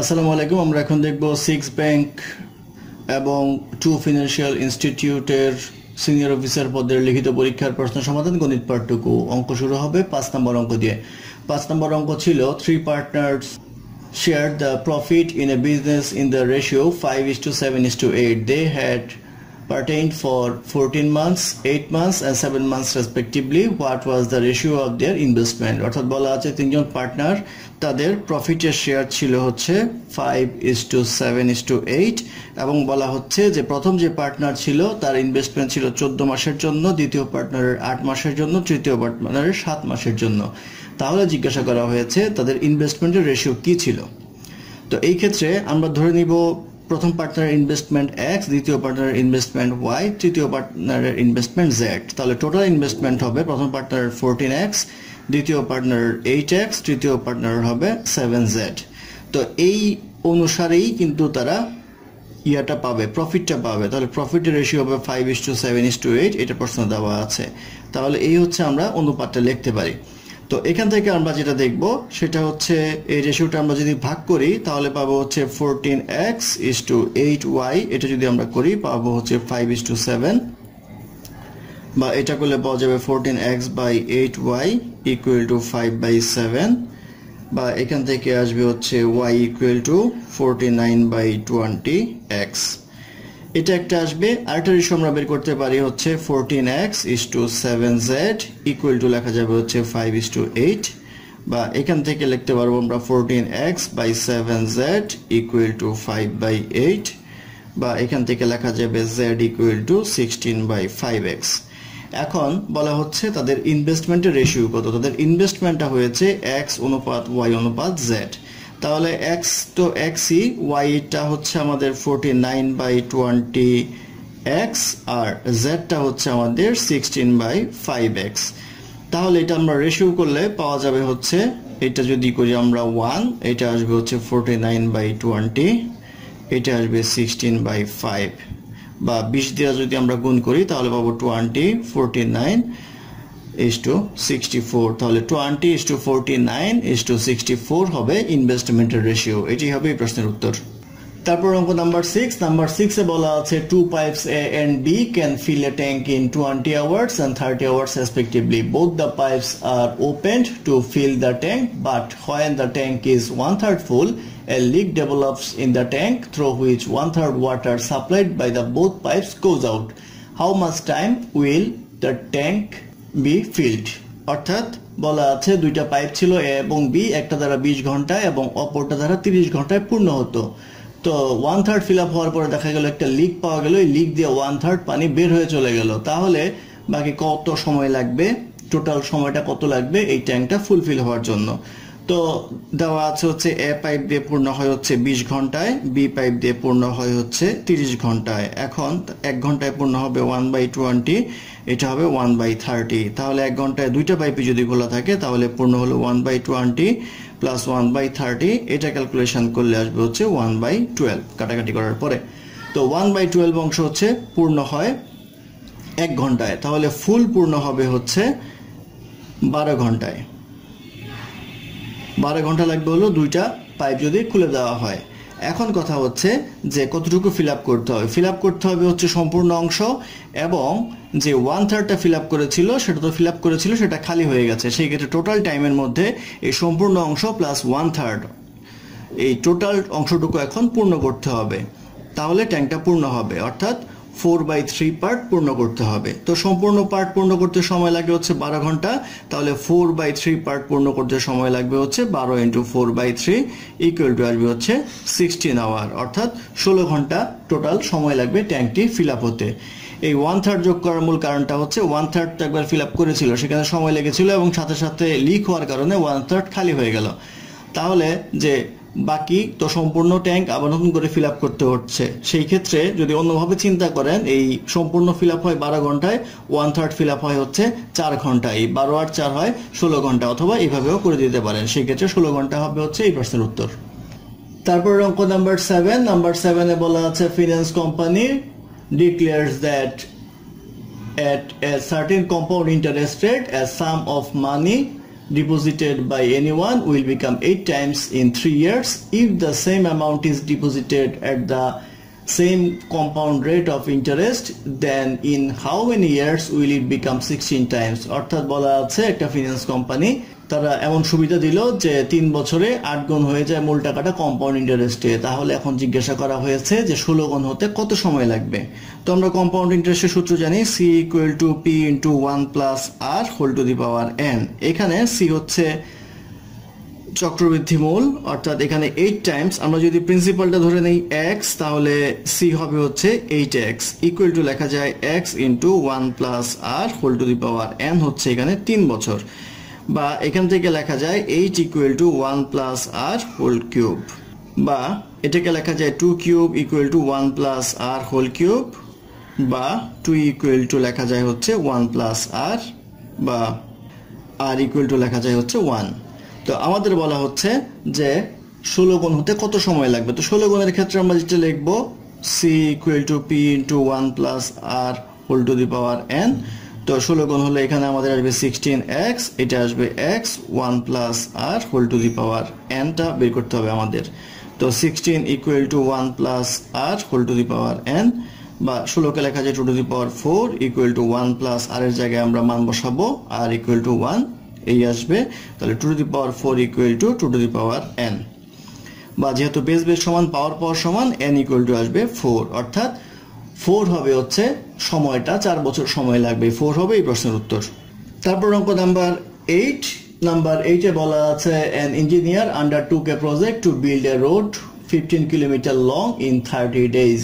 আসসালামু আলাইকুম, আমরা এখন দেখব সিক্স ব্যাংক এবং টু ফিনান্সিয়াল ইনস্টিটিউটের সিনিয়র অফিসার পদের লিখিত পরীক্ষার প্রশ্ন সমাধান গণিত পাঠটুকু অঙ্ক শুরু হবে পাঁচ নম্বর অঙ্ক দিয়ে। পাঁচ নম্বর অঙ্ক ছিল three partners shared the profit in a business in the ratio 5 is to 7 is to 8 they had pertained for 14 months 8 months, and 7 months respectively, what was the ratio of their investment? অর্থাৎ বলা আছে তিনজন partner তাদের প্রফিটের share ছিল হচ্ছে 5 is to 7 is to 8 এবং বলা হচ্ছে যে প্রথম যে পার্টনার ছিল, তার ইনভেস্টমেন্ট ছিল 14 মাসের জন্য, দ্বিতীয় পার্টনারের 8 মাসের জন্য, তৃতীয় পার্টনারের 7 মাসের জন্য। তাহলে জিজ্ঞাসা করা হয়েছে তাদের ইনভেস্টমেন্টের রেশিও কি ছিল? তো এই ক্ষেত্রে আমরা ধরে নিব প্রথম পার্টনারের ইনভেস্টমেন্ট এক্স দ্বিতীয় পার্টনারের ইনভেস্টমেন্ট ওয়াই তৃতীয় পার্টনারের ইনভেস্টমেন্ট জেড তাহলে টোটাল ইনভেস্টমেন্ট হবে প্রথম পার্টনারের ফোরটিন এক্স দ্বিতীয় পার্টনারের এইট এক্স তৃতীয় পার্টনার হবে সেভেন জেড তো এই অনুসারেই কিন্তু তারা ইয়াটা পাবে প্রফিটটা পাবে। তাহলে প্রফিটের রেশিও হবে five is to seven is to eight এটা প্রশ্ন দেওয়া আছে। তাহলে এই হচ্ছে আমরা অনুপাতটা লিখতে পারি। তো এখান থেকে আমরা যেটা দেখব, সেটা হচ্ছে এই রেশিওটা আমরা যদি ভাগ করি, তাহলে পাবো হচ্ছে fourteen x is to eight y এটা যদি আমরা করি, পাবো হচ্ছে ফাইভ ইস টু সেভেন বা এটা করলে পাওয়া যাবে fourteen x by eight y equal to five by seven বা এখান থেকে আসবে হচ্ছে y equal to forty nine by twenty x এটা একটা আসবে, আরেকটা রেশিও আমরা বের করতে পারি হচ্ছে fourteen x is to seven z equal to লেখা যাবে হচ্ছে ফাইভ ইস টু এইট বা এখান থেকে লিখতে পারব আমরা fourteen x by seven z equal to five by eight বা এখান থেকে লেখা যাবে z equal to sixteen by five x এখন বলা হচ্ছে তাদের ইনভেস্টমেন্টের রেশিও কত? তাদের ইনভেস্টমেন্টটা হয়েছে এক্স অনুপাত ওয়াই অনুপাত জেড তাহলে এক্স তো এক্সই ওয়াইটা হচ্ছে আমাদের forty nine by twenty x আর জেডটা হচ্ছে আমাদের সিক্সটিন বাই ফাইভ এক্স তাহলে এটা আমরা রেশিও করলে পাওয়া যাবে হচ্ছে, এটা যদি করি আমরা ওয়ান এটা আসবে হচ্ছে ফোরটি নাইন বাই টোয়েন্টি এটা আসবে সিক্সটিন বাই ফাইভ বা বিশ দিয়ে যদি আমরা গুণ করি তাহলে পাবো twenty forty nine is to sixty four তাহলে twenty is to forty nine is to sixty four হবে ইনভেস্টমেন্টের রেশিও এটি হবে এই প্রশ্নের উত্তর তারপর অঙ্ক নাম্বার সিক্স নাম্বার সিক্সে বলা আছে two pipes A and B can fill a tank in twenty hours and thirty hours respectively both the pipes are opened to fill the tank but when the tank is one third full a leak develops in the tank through which one third water supplied by the both pipes goes out. How much time will the tank be filled অর্থাৎ বলা আছে দুইটা pipe ছিল এ এবং B একটা দ্বারা বিশ ঘন্টায় এবং অপরটা দ্বারা তিরিশ ঘন্টায় পূর্ণ হতো। তো ওয়ান থার্ড ফিল আপ হওয়ার পরে দেখা গেল একটা লিক পাওয়া গেল, এই লিক দিয়ে ওয়ান থার্ড পানি বের হয়ে চলে গেল। তাহলে বাকি কত সময় লাগবে? টোটাল সময়টা কত লাগবে? এই ট্যাঙ্কটা ফুলফিল হওয়ার জন্য। তো দেওয়া আছে হচ্ছে এ পাইপ দিয়ে পূর্ণ হয় হচ্ছে বিশ ঘন্টায়, বি পাইপ দিয়ে পূর্ণ হয় হচ্ছে তিরিশ ঘন্টায়। এখন এক ঘন্টায় পূর্ণ হবে ওয়ান বাই টোয়েন্টি এটা হবে ওয়ান বাই থার্টি তাহলে এক ঘন্টায় দুইটা পাইপে যদি খোলা থাকে, তাহলে পূর্ণ হলো one by twenty plus one by thirty এটা ক্যালকুলেশন করলে আসবে হচ্ছে ওয়ান বাই টুয়েলভ কাটাকাটি করার পরে। তো ওয়ান বাই টুয়েলভ অংশ হচ্ছে পূর্ণ হয় এক ঘন্টায়, তাহলে ফুল পূর্ণ হবে হচ্ছে বারো ঘন্টায়। বারো ঘণ্টা লাগবে হলো দুইটা পাইপ যদি খুলে দেওয়া হয়। এখন কথা হচ্ছে যে কতটুকু ফিল আপ করতে হবে? ফিল আপ করতে হবে হচ্ছে সম্পূর্ণ অংশ এবং যে ওয়ান থার্ডটা ফিল আপ করেছিল, সেটা তো ফিল আপ করেছিল, সেটা খালি হয়ে গেছে। সেই ক্ষেত্রে টোটাল টাইমের মধ্যে এই সম্পূর্ণ অংশ প্লাস ওয়ান থার্ড এই টোটাল অংশটুকু এখন পূর্ণ করতে হবে। তাহলে ট্যাঙ্কটা পূর্ণ হবে। অর্থাৎ ফোর বাই থ্রি পার্ট পূর্ণ করতে হবে। তো সম্পূর্ণ পার্ট পূর্ণ করতে সময় লাগবে হচ্ছে বারো ঘণ্টা। তাহলে ফোর বাই থ্রি পার্ট পূর্ণ করতে সময় লাগবে হচ্ছে বারো into four by three equal to আসবে হচ্ছে সিক্সটিন আওয়ার অর্থাৎ ষোলো ঘণ্টা টোটাল সময় লাগবে ট্যাঙ্কটি ফিল আপ হতে। এই ওয়ান থার্ড যোগ করার মূল কারণটা হচ্ছে ওয়ান থার্ড তো একবার ফিল আপ করেছিল, সেখানে সময় লেগেছিল এবং সাথে সাথে লিক হওয়ার কারণে ওয়ান থার্ড খালি হয়ে গেল। তাহলে যে বাকি তো সম্পূর্ণ ট্যাঙ্ক আবার নতুন করে ফিল করতে হচ্ছে। সেই ক্ষেত্রে যদি অন্যভাবে চিন্তা করেন, এই সম্পূর্ণ ফিল হয় বারো ঘন্টায় ওয়ান থার্ড ফিল হয় হচ্ছে চার ঘন্টায়। বারো আর চার হয় ষোলো ঘণ্টা অথবা এইভাবেও করে দিতে পারেন। সেই ক্ষেত্রে ষোলো ঘণ্টা হবে হচ্ছে এই প্রশ্নের উত্তর। তারপর অঙ্ক নাম্বার সেভেন নাম্বার সেভেনে বলা আছে finance company declares that at a certain compound interest rate a sum of money deposited by anyone will become 8 times in 3 years if the same amount is deposited at the same compound rate of interest then in how many years will it become 16 times অর্থাৎ বলা আছে একটা finance company তারা এমন সুবিধা দিল যে তিন বছরে আট গুণ হয়ে যায় মূল টাকাটা কম্পাউন্ড ইন্টারেস্টে তাহলে এখন জিজ্ঞাসা করা হয়েছে যে ষোলো গুণ হতে কত সময় লাগবে? তো আমরা কম্পাউন্ড ইন্টারেস্টের সূত্র জানি C equal to P into one plus R whole to the power n এখানে সি হচ্ছে চক্রবৃদ্ধি মূল, অর্থাৎ এখানে এইট টাইমস আমরা যদি প্রিন্সিপালটা ধরে নেই এক্স তাহলে সি হবে হচ্ছে এইট এক্স ইকুয়াল টু লেখা যায় x into one plus R whole to the power n হচ্ছে এখানে তিন বছর। বা এখান থেকে লেখা যায় eight equal to one plus R whole cube বা এটাকে লেখা যায় two cube equal to one plus R whole cube বা টু ইকুয়াল টু লেখা যায় হচ্ছে ওয়ান প্লাস আর বা আর ইকুয়াল টু লেখা যায় হচ্ছে ওয়ান তো আমাদের বলা হচ্ছে যে ষোলো গুণ হতে কত সময় লাগবে? তো ষোলো গুণের ক্ষেত্রে আমরা যেটা লিখব C equal to P into one plus R whole to the power n তো ষোলো গুণ হলে এখানে আমাদের আসবে সিক্সটিন এক্স এটা আসবে x one plus R whole to the power এনটা বের করতে হবে আমাদের। তো sixteen equal to one plus R whole to the power n বা ষোলোকে লেখা যায় two to the power four equal to one plus R এর জায়গায় আমরা মান বসাবো আর ইকুয়াল টু ওয়ান এই আসবে। তাহলে two to the power four equal to two to the power n বা যেহেতু বেস বেস সমান পাওয়ার পাওয়ার সমান এন ইকুয়াল টু আসবে ফোর অর্থাৎ ফোর হবে হচ্ছে সময়টা চার বছর সময় লাগবে ফোর হবে এই প্রশ্নের উত্তর তারপর অঙ্ক নাম্বার এইট নাম্বার এইটে বলা আছে an engineer undertook project to build a road fifteen kilometre long in thirty days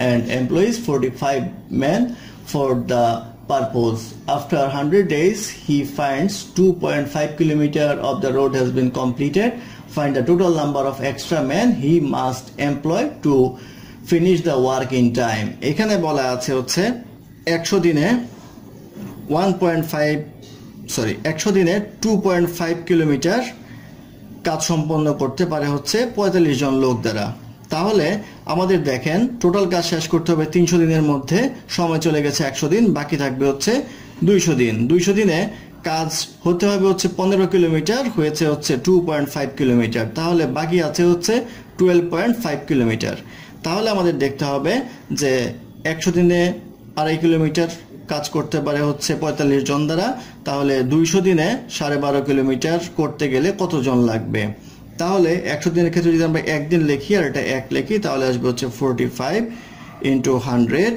and employs forty five man for the purpose. After 100 days, he finds 2.5 kilometer of the road has been completed. Find the total number of extra men he must employ to finish the work in time এখানে বলা আছে হচ্ছে, একশো দিনে one point five sorry একশো দিনে two point five kilometre কাজ সম্পন্ন করতে পারে হচ্ছে পঁয়তাল্লিশ জন লোক দ্বারা। তাহলে আমাদের দেখেন টোটাল কাজ শেষ করতে হবে তিনশো দিনের মধ্যে, সময় চলে গেছে একশো দিন, বাকি থাকবে হচ্ছে দুইশো দিন। দুইশো দিনে কাজ হতে হবে হচ্ছে পনেরো কিলোমিটার, হয়েছে হচ্ছে টু পয়েন্ট ফাইভ কিলোমিটার। তাহলে বাকি আছে হচ্ছে টুয়েলভ পয়েন্ট ফাইভ কিলোমিটার। তাহলে আমাদের দেখতে হবে যে একশো দিনে আড়াই কিলোমিটার কাজ করতে পারে হচ্ছে পঁয়তাল্লিশ জন দ্বারা, তাহলে দুইশো দিনে সাড়ে বারো কিলোমিটার করতে গেলে কতজন লাগবে? তাহলে একশো দিনের ক্ষেত্রে যদি আমরা একদিন লিখি আর এটা এক লিখি, তাহলে আসবে হচ্ছে forty five into hundred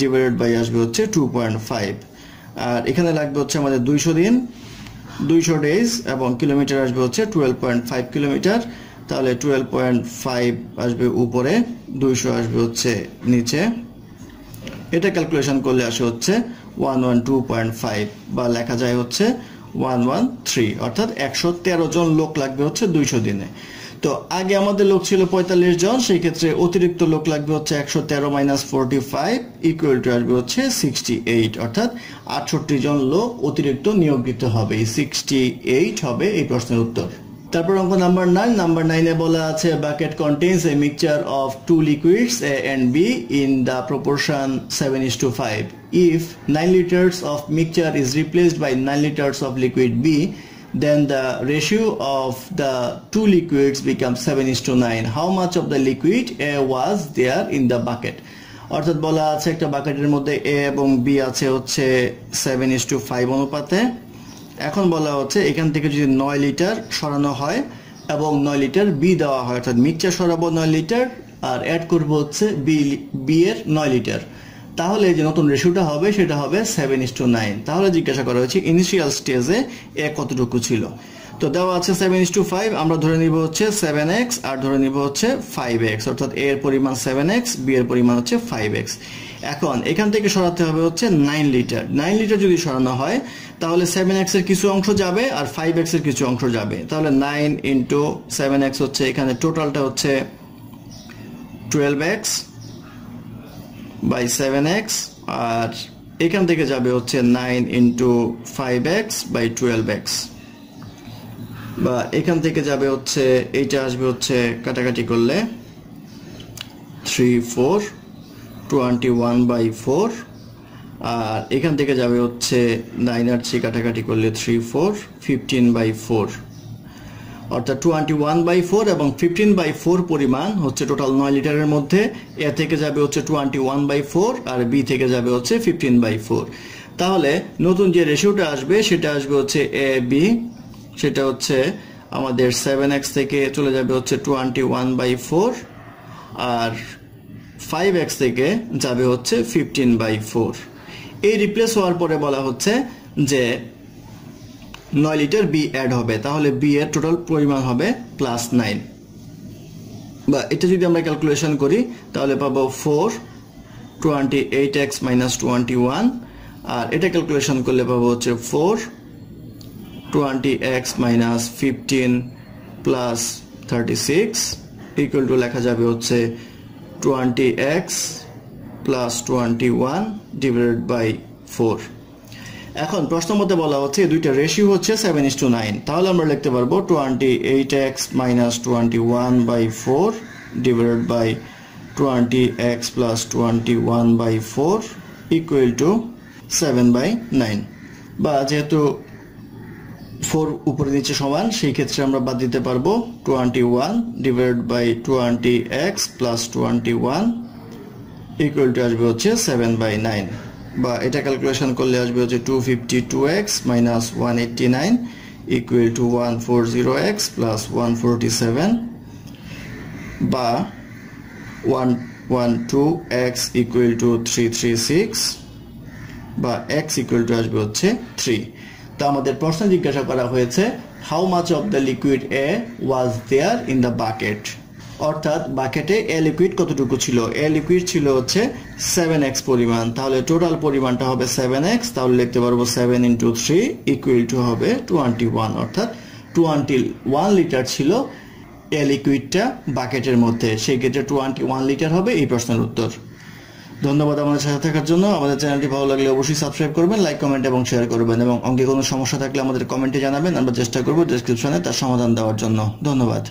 divided by আসবে হচ্ছে টু পয়েন্ট ফাইভ আর এখানে লাগবে হচ্ছে আমাদের দুইশো দিন, দুইশো ডেজ এবং কিলোমিটার আসবে হচ্ছে টুয়েলভ পয়েন্ট ফাইভ কিলোমিটার। তাহলে টুয়েলভ পয়েন্ট ফাইভ আসবে উপরে, দুইশো আসবে হচ্ছে নিচে। এটা ক্যালকুলেশন করলে আসে হচ্ছে one one two point five বা লেখা যায় হচ্ছে ওয়ান ওয়ান থ্রি অর্থাৎ একশো তেরো জন লোক লাগবে হচ্ছে দুইশো দিনে। তো আগে আমাদের লোক ছিল পঁয়তাল্লিশ জন, সেই ক্ষেত্রে অতিরিক্ত লোক লাগবে হচ্ছে একশো তেরো minus forty five equal to আসবে হচ্ছে সিক্সটি এইট অর্থাৎ আটষট্টি জন লোক অতিরিক্ত নিয়োগ দিতে হবে। সিক্সটি এইট হবে এই প্রশ্নের উত্তর। তারপর অঙ্ক নাম্বার নাইন নাম্বার নাইনে বলা আছে bucket contains a mixture of two liquids A and B in the proportion seven is to five if nine litres of mixture is replaced by nine litres of liquid B then the ratio of the two liquids becomes 7 is to 9 how much of the liquid A was there in the bucket? অর্থাৎ বলা আছে, একটা বাকেটের মধ্যে এ এবং B আছে হচ্ছে seven is to five অনুপাতে। এখন বলা হচ্ছে এখান থেকে যদি নয় লিটার সরানো হয় এবং নয় লিটার বি দেওয়া হয়, অর্থাৎ মিক্সচার সরাবো নয় লিটার আর অ্যাড করব হচ্ছে বি বি এর নয় লিটার। তাহলে যে নতুন রেশিওটা হবে, সেটা হবে সেভেন ইস টু নাইন তাহলে জিজ্ঞাসা করা হয়েছে ইনিশিয়াল স্টেজে এ কতটুকু ছিল? তো দেওয়া আছে সেভেন ইস টু ফাইভ আমরা ধরে নিব হচ্ছে সেভেন এক্স আর ধরে নিব হচ্ছে ফাইভ এক্স অর্থাৎ এ এর পরিমাণ সেভেন এক্স বি এর পরিমাণ হচ্ছে ফাইভ এক্স এখন এখান থেকে সরাতে হবে হচ্ছে নাইন লিটার। নাইন লিটার যদি সরানো হয় তাহলে সেভেন এক্সের কিছু অংশ যাবে আর ফাইভ এক্সের কিছু অংশ যাবে। তাহলে নাইন ইন্টু সেভেন এক্স হচ্ছে এখানে টোটালটা হচ্ছে twelve x by seven x আর এখান থেকে যাবে হচ্ছে nine into five x by twelve x বা এখান থেকে যাবে হচ্ছে, এইটা আসবে হচ্ছে কাটাকাটি করলে three four twenty one by four আর এখান থেকে যাবে হচ্ছে নাইন আর থ্রি কাটাকাটি করলে three four fifteen by four অর্থাৎ টোয়েন্টি ওয়ান বাই ফোর এবং ফিফটিন বাই ফোর পরিমাণ হচ্ছে টোটাল নয় লিটারের মধ্যে। এ থেকে যাবে হচ্ছে টোয়েন্টি ওয়ান বাই ফোর আর বি থেকে যাবে হচ্ছে ফিফটিন বাই ফোর তাহলে নতুন যে রেশিওটা আসবে, সেটা আসবে হচ্ছে এ বি সেটা হচ্ছে আমাদের সেভেন এক্স থেকে চলে যাবে হচ্ছে টোয়েন্টি ওয়ান বাই ফোর আর ফাইভ এক্স থেকে যাবে হচ্ছে ফিফটিন বাই ফোর এই রিপ্লেস হওয়ার পরে বলা হচ্ছে যে নয় লিটার বি অ্যাড হবে। তাহলে বি এর টোটাল পরিমাণ হবে প্লাস নাইন বা এটা যদি আমরা ক্যালকুলেশন করি, তাহলে পাবো four twenty eight x minus twenty one আর এটা ক্যালকুলেশন করলে পাবো হচ্ছে four twenty x minus fifteen plus thirty six equal to লেখা যাবে হচ্ছে twenty x plus twenty one divided by four এখন প্রশ্ন মধ্যে বলা হচ্ছে দুইটা রেশিও হচ্ছে সেভেন ইস টু নাইন তাহলে আমরা লিখতে পারব twenty eight x minus twenty one by four divided by twenty x plus twenty one by four equal to seven by nine বা যেহেতু ফোর উপরে নিচে সমান, সেই ক্ষেত্রে আমরা বাদ দিতে পারব twenty one divide by twenty x plus twenty one equal to আসবে হচ্ছে সেভেন বাই নাইন বা এটা ক্যালকুলেশন করলে আসবে হচ্ছে two fifty two x minus one eighty nine equal to one four zero x plus one forty seven বা one one two x equal to three three six বা x equal to আসবে হচ্ছে three তো আমাদের প্রশ্ন জিজ্ঞাসা করা হয়েছে how much of the liquid A was there in the bucket অর্থাৎ বাকেটে এ লিকুইড কতটুকু ছিল? এ লিকুইড ছিল হচ্ছে সেভেন এক্স পরিমাণ। তাহলে টোটাল পরিমাণটা হবে সেভেন এক্স তাহলে লিখতে পারব seven into three equal to হবে টোয়েন্টি ওয়ান অর্থাৎ টোয়েন্টি ওয়ান লিটার ছিল এ লিকুইডটা বাকেটের মধ্যে। সেই ক্ষেত্রে টোয়েন্টি ওয়ান লিটার হবে এই প্রশ্নের উত্তর। ধন্যবাদ আমাদের সাথে থাকার জন্য। আমাদের চ্যানেলটি ভালো লাগলে অবশ্যই সাবস্ক্রাইব করবেন লাইক কমেন্ট এবং শেয়ার করবেন। এবং অঙ্কে কোনো সমস্যা থাকলে আমাদের কমেন্টে জানাবেন। আমরা চেষ্টা করব ডেসক্রিপশনে তার সমাধান দেওয়ার জন্য। ধন্যবাদ।